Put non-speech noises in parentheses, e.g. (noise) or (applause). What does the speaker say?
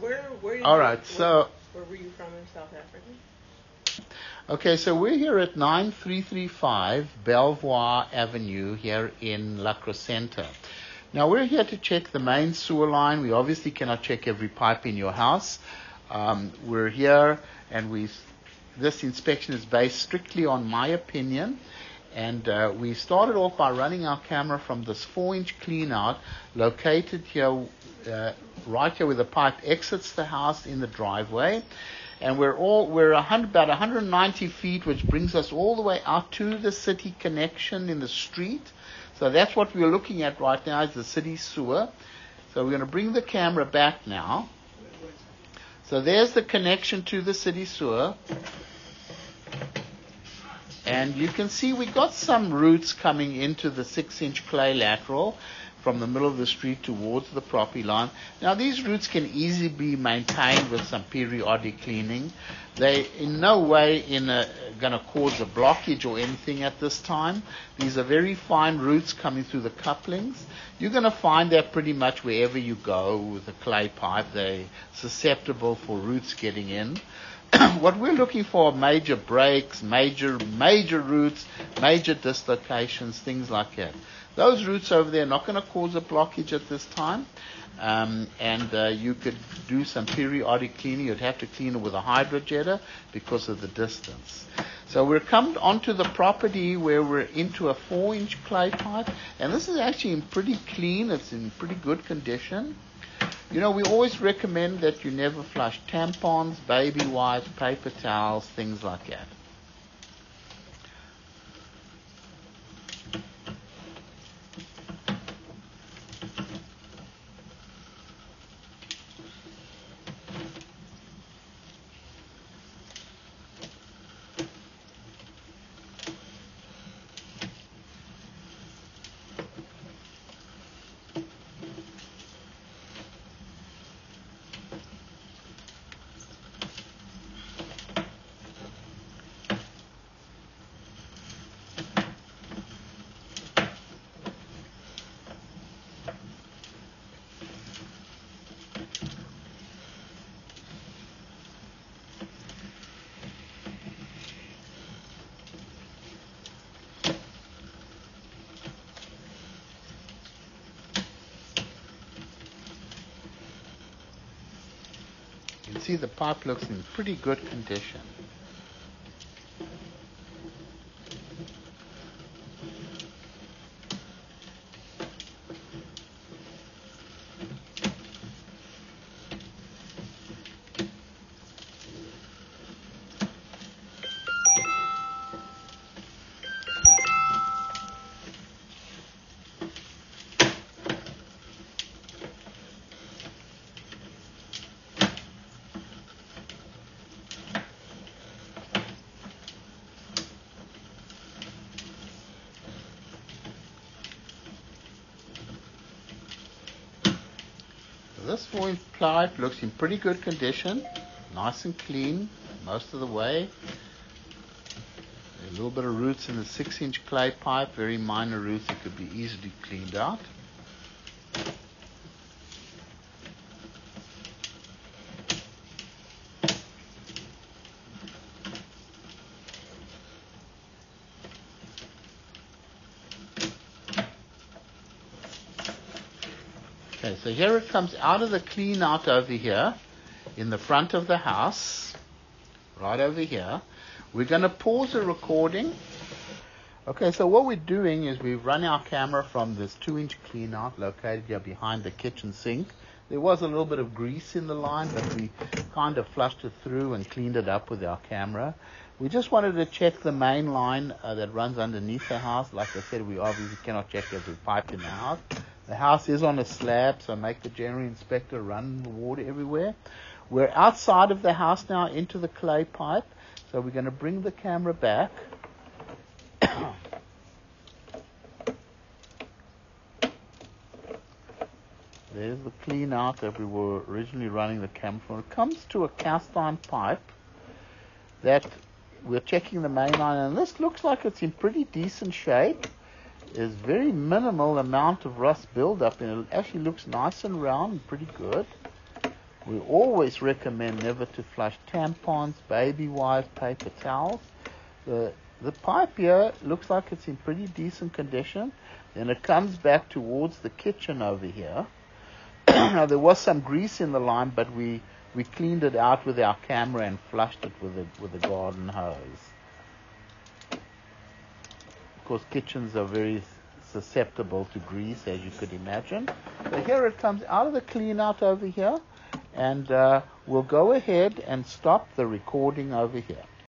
Where, where All you- right, where- so- Where were you from in South Africa? Okay, so we're here at 9335 Belvoir Avenue here in La Crescenta. Now we're here to check the main sewer line. We obviously cannot check every pipe in your house. Um, we're here and we, this inspection is based strictly on my opinion. And uh, we started off by running our camera from this four inch clean out located here, uh, right here where the pipe exits the house in the driveway. And we're all, we're a hundred, about 190 feet, which brings us all the way out to the city connection in the street. So that's what we're looking at right now is the city sewer. So we're going to bring the camera back now. So there's the connection to the city sewer. And you can see we got some roots coming into the six inch clay lateral from the middle of the street towards the property line. Now these roots can easily be maintained with some periodic cleaning. They in no way in going to cause a blockage or anything at this time. These are very fine roots coming through the couplings. You're going to find that pretty much wherever you go with a clay pipe. They're susceptible for roots getting in. (coughs) what we're looking for are major breaks, major major roots, major dislocations, things like that. Those roots over there are not going to cause a blockage at this time, um, and uh, you could do some periodic cleaning. You'd have to clean it with a hydrojetter because of the distance. So we're come onto the property where we're into a four-inch clay pipe, and this is actually in pretty clean. It's in pretty good condition. You know, we always recommend that you never flush tampons, baby wipes, paper towels, things like that. See the pipe looks in pretty good condition. This pipe looks in pretty good condition, nice and clean most of the way. A little bit of roots in the six inch clay pipe, very minor roots that could be easily cleaned out. Okay, so here it comes out of the clean out over here in the front of the house, right over here. We're going to pause the recording. Okay, so what we're doing is we run our camera from this two inch clean out located here behind the kitchen sink. There was a little bit of grease in the line, but we kind of flushed it through and cleaned it up with our camera. We just wanted to check the main line uh, that runs underneath the house. Like I said, we obviously cannot check every pipe in the house. The house is on a slab, so make the general inspector run the water everywhere. We're outside of the house now into the clay pipe, so we're going to bring the camera back. (coughs) There's the clean out that we were originally running the camera from. It comes to a cast iron pipe that we're checking the main line, and this looks like it's in pretty decent shape. There's very minimal amount of rust buildup, and it actually looks nice and round and pretty good. We always recommend never to flush tampons, baby wipes, paper towels. The, the pipe here looks like it's in pretty decent condition. Then it comes back towards the kitchen over here. (clears throat) now there was some grease in the line, but we, we cleaned it out with our camera and flushed it with a, with a garden hose. Course, kitchens are very susceptible to grease, as you could imagine. So here it comes out of the clean out over here, and uh, we'll go ahead and stop the recording over here.